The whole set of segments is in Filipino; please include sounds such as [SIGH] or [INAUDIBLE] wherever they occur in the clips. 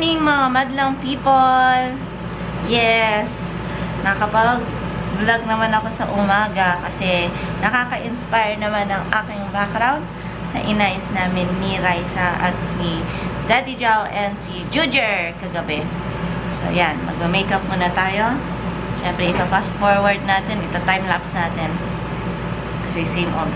morning mga madlang people! Yes! Nakapag-vlog naman ako sa umaga kasi nakaka-inspire naman ang aking background na inais namin ni Raisa at ni Daddy Jow and si Jujer kagabi. So, yan. Magma-makeup muna tayo. Siyempre, ipa-fast forward natin. Ito time-lapse natin. Kasi same old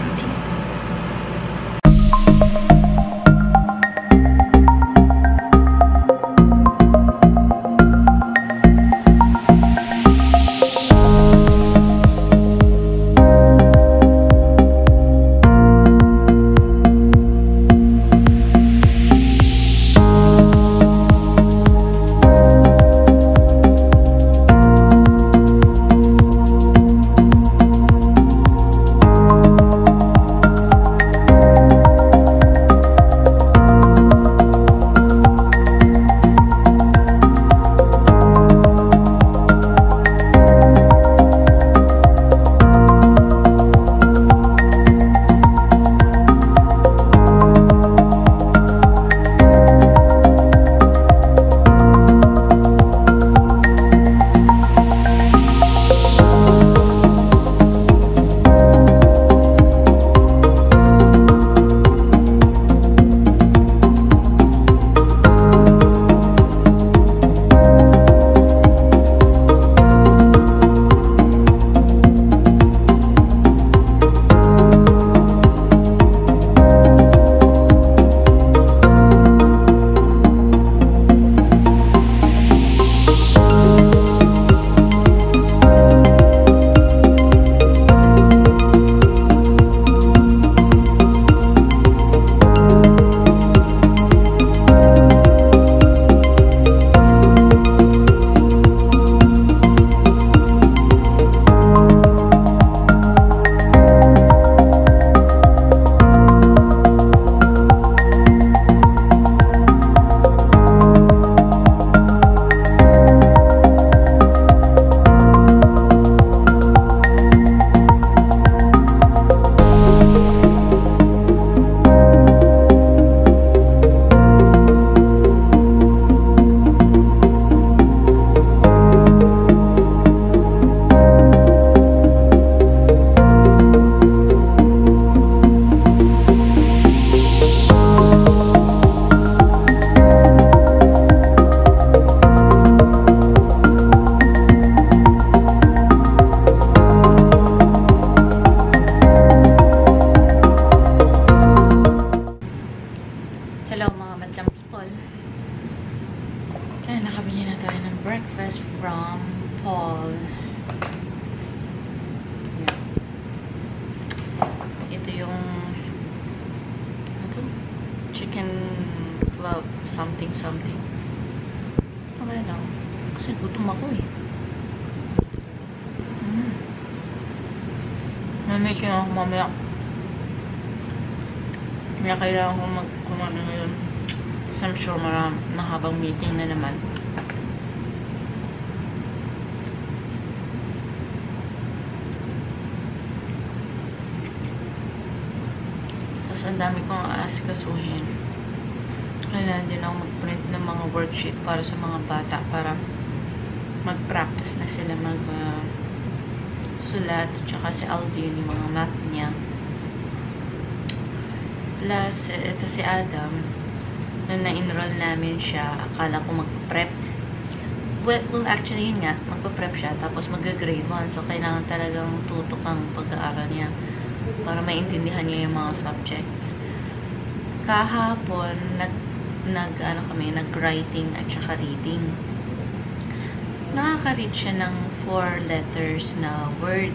mahabang meeting na naman. Tapos ang dami kong aasikasuhin. Kailangan din ako mag-print ng mga worksheet para sa mga bata para mag-practice na sila mag uh, sulat. Tsaka si Aldin, yung mga math niya. Plus, ito si Adam. Nung na-enroll namin siya, akala ko mag-prep. Well, well, actually, yun nga, magpa-prep siya, tapos mag-grade 1. So, kailangan talagang tutok ang pag-aaral niya para maintindihan niya yung mga subjects. Kahapon, nag, nag ano kami, nag-writing at saka reading. Nakaka-read siya ng 4 letters na word.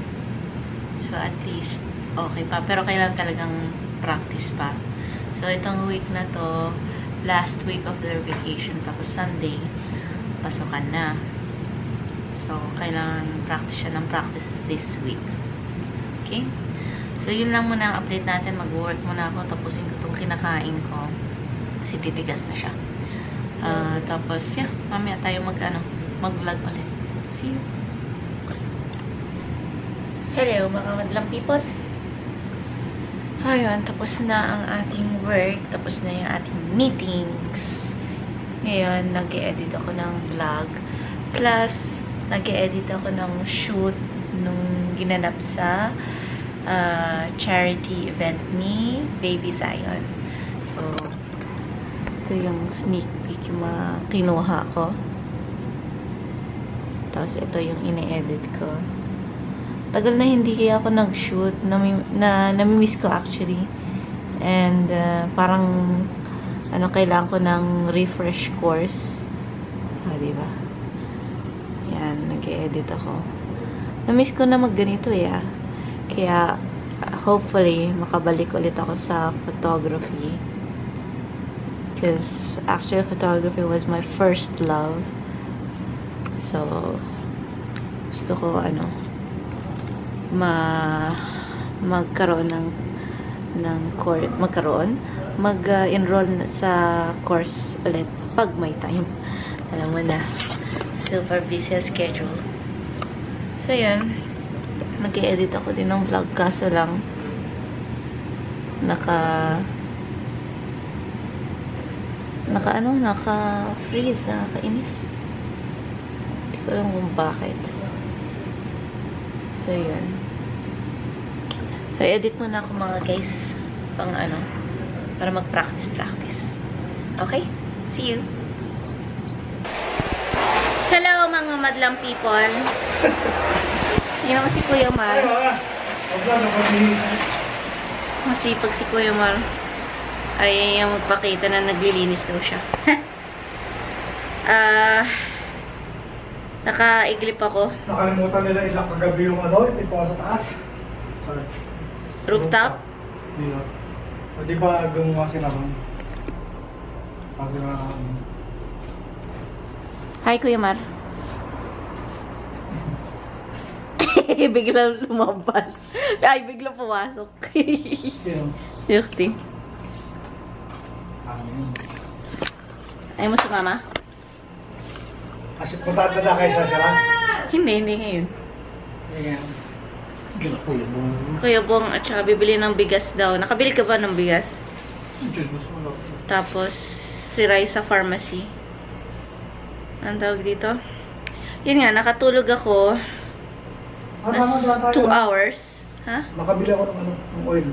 So, at least, okay pa. Pero kailangan talagang practice pa. So, itong week na to, last week of their vacation, tapos Sunday, pasukan na. So, kailangan practice siya ng practice this week. Okay? So, yun lang muna ang update natin. Mag-work muna ako. Tapusin ko itong kinakain ko. Kasi titigas na siya. Uh, tapos, yeah. Mamaya tayo mag, ano, mag-vlog ulit. See you. Hello, mga madlang people. Ayun, tapos na ang ating work. Tapos na yung ating meetings. Ngayon, nag-edit ako ng vlog. Plus, nag-edit ako ng shoot nung ginanap sa uh, charity event ni Baby Zion. So, ito yung sneak peek yung mga kinuha ko. Tapos, ito yung ine-edit ko. Tagal na hindi kaya ako nag-shoot. Nami, na, namimiss ko actually. And, uh, parang, ano, kailangan ko ng refresh course. Ah, diba? Yan, nag-edit ako. Namiss ko na magganito eh, ah. Kaya, uh, hopefully, makabalik ulit ako sa photography. Because, actually, photography was my first love. So, gusto ko, ano, ma magkaroon ng ng course, magkaroon, mag-enroll uh, sa course ulit pag may time. Alam mo na, super busy schedule. So, yun. Nag-edit ako din ng vlog, kaso lang, naka, naka ano, naka freeze, nakakainis. Hindi ko alam kung bakit. So, yun. So, edit muna ako mga guys. Pang ano, para mag-practice-practice. Okay? See you! Hello mga madlang people! Yan si Kuya Mar. Masipag si Kuya Mar. Ay, yung magpakita na naglilinis daw siya. [LAUGHS] Ah... uh, Nakaiglip ako. Nakalimutan nila ilang kagabi yung ano, ito sa taas. Sorry. Rooftop? Hindi na. O, di ba gumawa sila ron? Kasi na... Hi, Kuya Mar. [LAUGHS] bigla lumabas. Ay, bigla pumasok. Sino? Yukti. Yun? Ayaw mo si Mama? Kasi punta na kayo sa sila? Hindi, hindi ngayon. Hindi nga. Ginakuya mo. Kuya Bong, at saka bibili ng bigas daw. Nakabili ka ba ng bigas? Diyan, mas. Tapos, si Rai sa pharmacy. Ang tawag dito? Yun nga, nakatulog ako. Ah, tayo. 2 hours. Ha? Makabili ako ng ano, ng oil.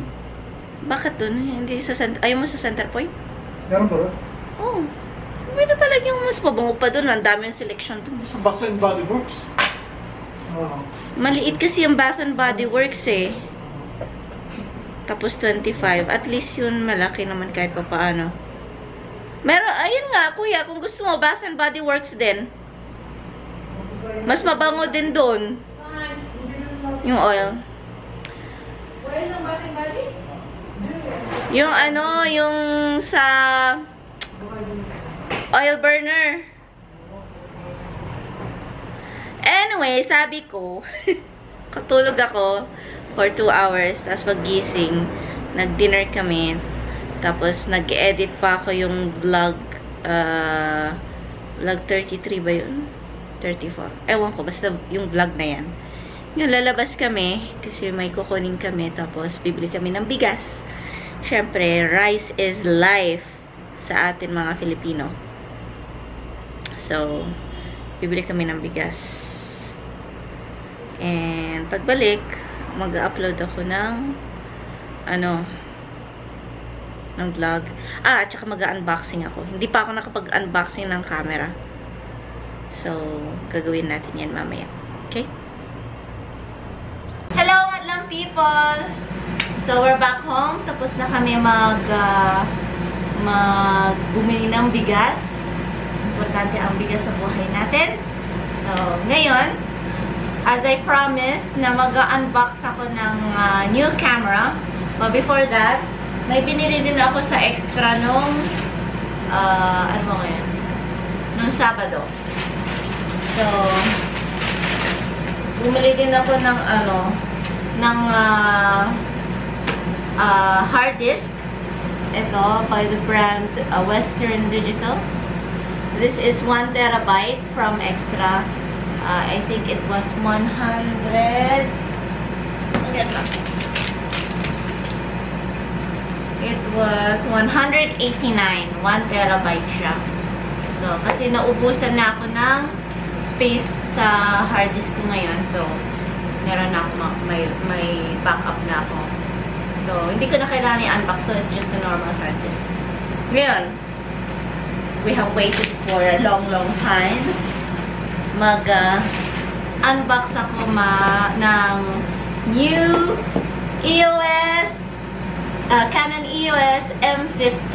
Bakit dun? Hindi sa center, ayaw mo sa center point? Meron ba ron? Oo. Oh. Meron talagang mas pabango pa dun. Ang dami yung selection dun. Sa Bath and Body Works? Oo. Maliit kasi yung Bath and Body Works eh. Tapos 25. At least yun malaki naman kahit pa paano. Meron, ayun nga kuya, kung gusto mo Bath and Body Works din. Mas mabango din doon. Yung oil. Yung ano, yung sa oil burner. Anyway, sabi ko, [LAUGHS] katulog ako for 2 hours, tapos paggising, nag-dinner kami, tapos nag-edit pa ako yung vlog, uh, vlog 33 ba yun? 34. Ewan ko, basta yung vlog na yan. Yung lalabas kami, kasi may kukunin kami, tapos bibili kami ng bigas. Siyempre, rice is life sa atin mga Filipino. So, bibili kami ng bigas. And, pagbalik, mag-upload ako ng ano, ng vlog. Ah, at saka mag-unboxing ako. Hindi pa ako nakapag-unboxing ng camera. So, gagawin natin yan mamaya. Okay? Hello, madlang people! So, we're back home. Tapos na kami mag, uh, mag bumili ng bigas. Importante ang bigas sa buhay natin. So, ngayon, as I promised, na mag-unbox ako ng uh, new camera. But before that, may binili din ako sa extra nung, uh, ano ngayon? Nung Sabado. So, bumili din ako ng, ano, ng, uh, uh, hard disk. Ito, by the brand uh, Western Digital. This is 1 terabyte from Extra. Uh, I think it was 100... It was 189. 1 terabyte siya. So, kasi naubusan na ako ng space sa hard disk ko ngayon. So, meron na ako, ma- may, may backup na ako. So, hindi ko na kailangan i-unbox to. It's just a normal hard disk. Ngayon, we have waited for a long, long time. Mag, uh, unbox ako ma ng new EOS uh, Canon EOS M50.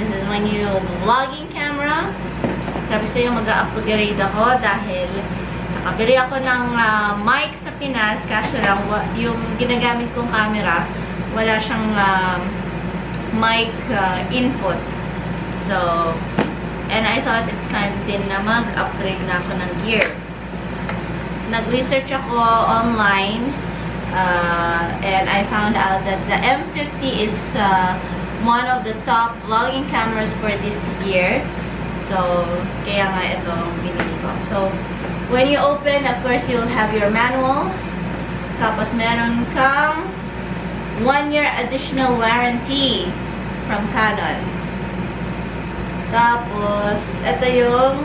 This is my new vlogging camera. Sabi sa'yo mag-upgrade ako dahil nakabili ako ng uh, mic sa Pinas kaso lang yung ginagamit kong camera wala siyang um, mic uh, input. So, and I thought it's time din na mag-upgrade na ako ng gear. Nag-research ako online uh, and I found out that the M50 is uh, one of the top vlogging cameras for this year. So, kaya nga ito binili ko. So, when you open, of course, you'll have your manual. Tapos, meron kang one year additional warranty from Canon. Tapos, ito yung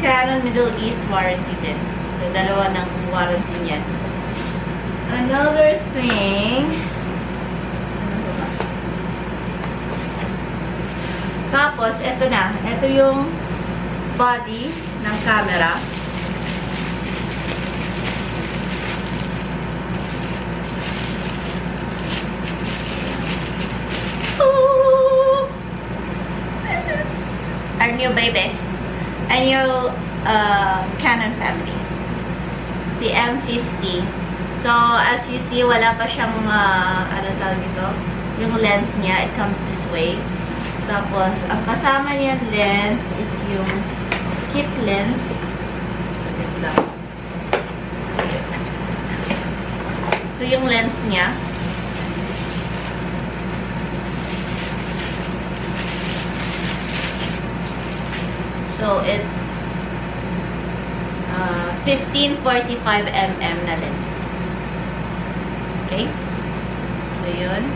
Canon Middle East warranty din. So, dalawa ng warranty niyan. Another thing? Tapos, ito na. Ito yung body ng camera. Ooh! This is our new baby. A new uh, Canon family. Si M50. So, as you see, wala pa siyang, uh, ano tawag ito? Yung lens niya, it comes this way. Tapos, ang kasama niyan lens is yung kit lens. Ito yung lens niya. So, it's uh, 1545 mm na lens. Okay? So, yun.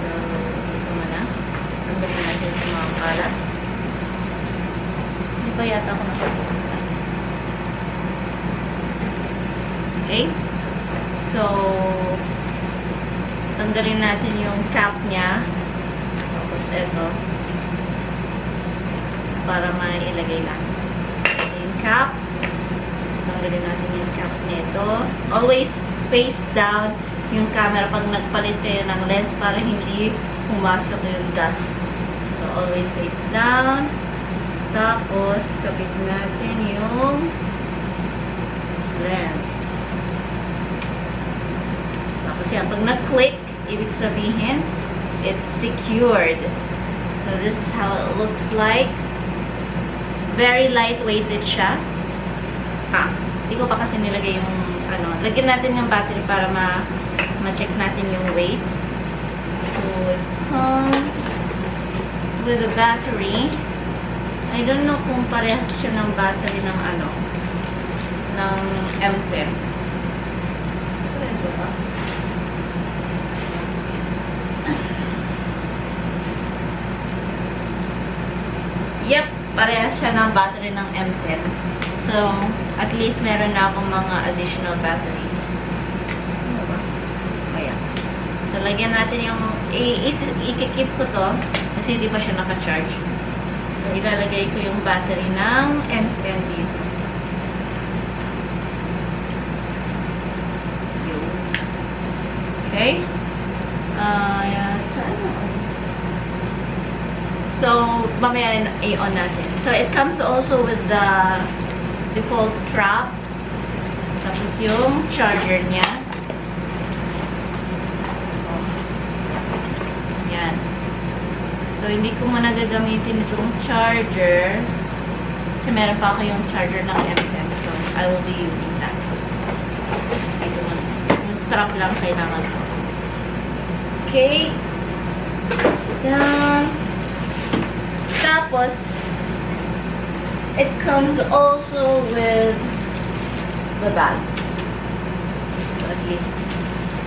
So, ito muna. Tanggalin natin sa mga kalat. Hindi pa yata ako nakapagpunta. Okay? So, tanggalin natin yung cap niya. Tapos, ito. Para mailagay. Ito yung cap. Tanggalin natin yung cap nito. Always face down yung camera pag nagpalit kayo ng lens para hindi pumasok yung dust. So, always face down. Tapos, kabit natin yung lens. Tapos yan, pag nag-click, ibig sabihin, it's secured. So, this is how it looks like. Very lightweighted siya. Ha, hindi ko pa kasi nilagay yung, ano, lagyan natin yung battery para ma, ma-check natin yung weight. So, it comes with a battery. I don't know kung parehas siya ng battery ng, ano, ng M10. Parehas ba ba? Parehas siya ng battery ng M10. So, at least meron na akong mga additional batteries. Ano ba? Ayan. So, lagyan natin yung, i-keep ko to kasi hindi pa siya naka-charge. So, ilalagay ko yung battery ng M10 dito. Okay? Uh, saan ako? So, mamaya i-on natin. So, it comes also with the default strap. Tapos yung charger niya. Yan. So, hindi ko muna gagamitin itong charger. Kasi meron pa ako yung charger ng M10. So, I will be using that. Yung strap lang kailangan ko. Okay. Down. Tapos, it comes also with the bag. At least.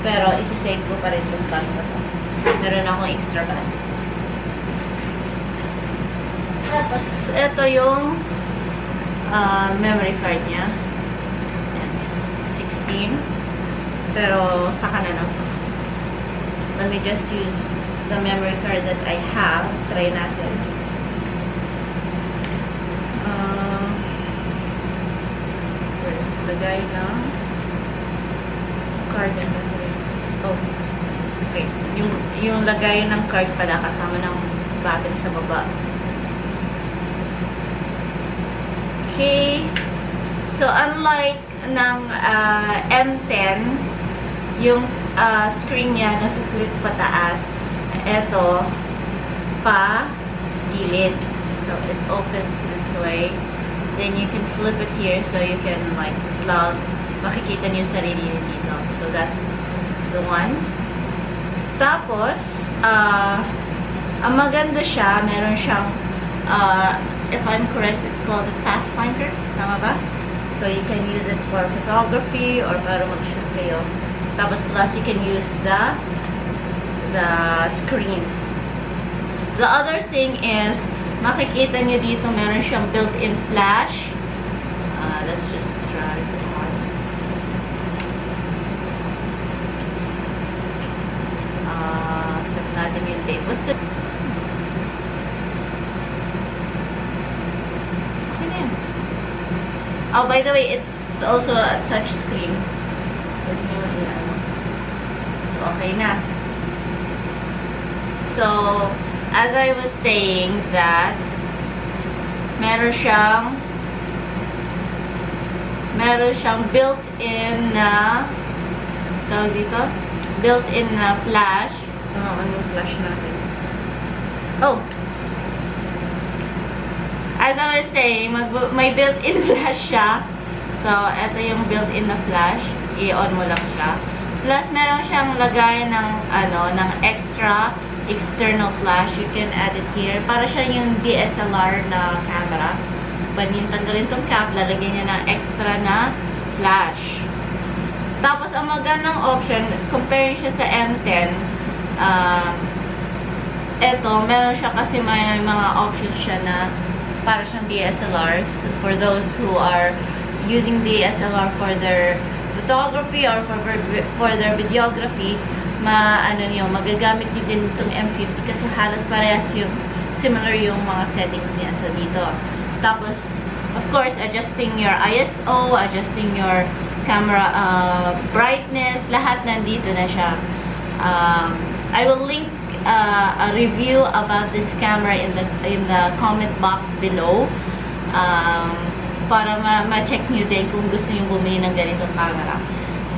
Pero, isi-save ko pa rin itong bag na to. Meron akong extra bag. Tapos, ito yung ah, memory card niya. Yan. 16. Pero, saka na lang. Let me just use the memory card that I have. Try natin. Uh, guy na? Card and. Oh. Okay. Yung, yung lagay ng card pala kasama ng button sa baba. Okay. So, unlike ng ah, M10, yung ah, screen niya na flip pataas, eto, pa, gilid. So, it opens this way. Then, you can flip it here so you can like vlog. Makikita niyo sarili niyo dito. So, that's the one. Tapos, ah, ang maganda siya, meron siyang, ah, if I'm correct, it's called a Pathfinder. Tama ba? So, you can use it for photography or para mag-shoot kayo. Tapos, plus, you can use the the screen. The other thing is, makikita niyo dito, meron siyang built-in flash. The way, it's also a touch screen. Pwede nyo i-ano. So, okay na. So, as I was saying that, meron siyang meron siyang built-in na tawag dito? Built-in na flash. Ano, ano yung flash natin? Oh! As I was saying, may built-in [LAUGHS] flash siya. So, ito yung built-in na flash. I-on mo lang siya. Plus, meron siyang lagay ng, ano, ng extra external flash. You can add it here. Para siya yung DSLR na camera. So, yung tanggalin tong cap, lalagyan niya ng extra na flash. Tapos, ang magandang option, comparing siya sa M10, um, eto, meron siya kasi may mga options siya na para siyang DSLR. For those who are using DSLR for their photography or for, for their videography, ma ano niyo, magagamit niyo din itong M50 kasi halos parehas yung similar yung mga settings niya sa dito. Tapos, of course, adjusting your ISO, adjusting your camera uh, brightness, lahat nandito na siya. Um, I will link uh, a review about this camera in the in the comment box below. Um, para ma-check ma nyo din kung gusto nyo bumili ng ganitong camera.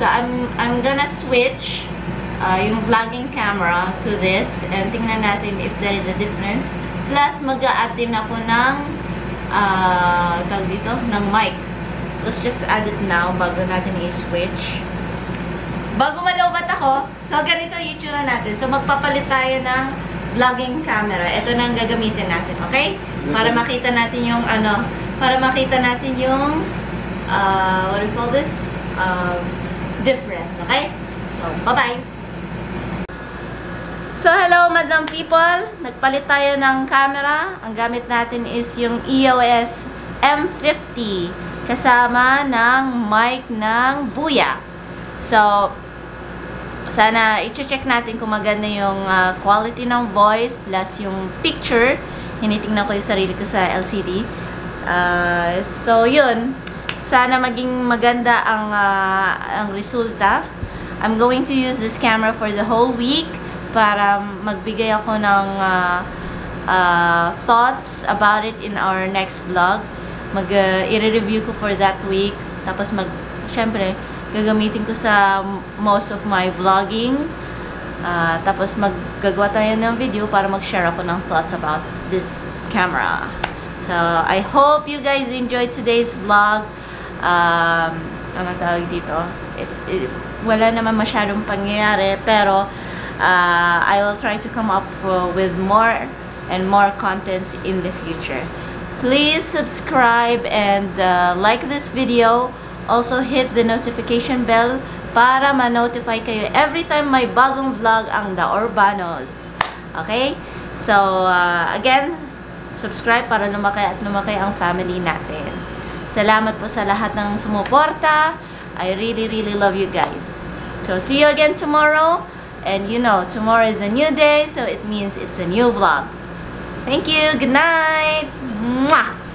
So, I'm, I'm gonna switch uh, yung vlogging camera to this and tingnan natin if there is a difference. Plus, mag-a-add din ako ng uh, tawag dito, ng mic. Let's just add it now bago natin i-switch. Bago malobat ako, so ganito yung itsura natin. So, magpapalit tayo ng vlogging camera. Ito na ang gagamitin natin, okay? Para makita natin yung ano, para makita natin yung uh, what do you call this? Um, difference, okay? So, bye-bye! So, hello madam people! Nagpalit tayo ng camera. Ang gamit natin is yung EOS M50 kasama ng mic ng Buya. So, sana i-check natin kung maganda yung uh, quality ng voice plus yung picture. Hinitingnan ko yung sarili ko sa LCD. Uh, so, yun. Sana maging maganda ang, uh, ang resulta. I'm going to use this camera for the whole week para magbigay ako ng uh, uh, thoughts about it in our next vlog. Mag, uh, i-review ko for that week. Tapos mag, syempre, gagamitin ko sa most of my vlogging. Uh, tapos maggagawa tayo ng video para mag-share ako ng thoughts about this camera. So, I hope you guys enjoyed today's vlog. Um, ano tawag dito? It, it, wala naman masyadong pangyayari, pero uh, I will try to come up with more and more contents in the future. Please subscribe and uh, like this video. Also, hit the notification bell para ma-notify kayo every time may bagong vlog ang The Urbanos. Okay? So, uh, again, subscribe para lumaki at lumaki ang family natin. Salamat po sa lahat ng sumuporta. I really, really love you guys. So, see you again tomorrow. And you know, tomorrow is a new day, so it means it's a new vlog. Thank you. Good night. Mwah!